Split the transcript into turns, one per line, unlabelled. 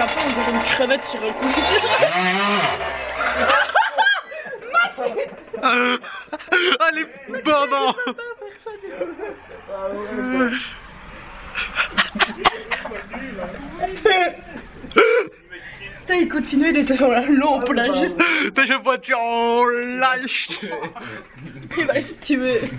après on dirait une crevette sur un coup.
Euh, allez, pardon
Putain, il continuait, il était sur la lampe là, juste.
T'as je vois tu en lâche
Il va se tuer.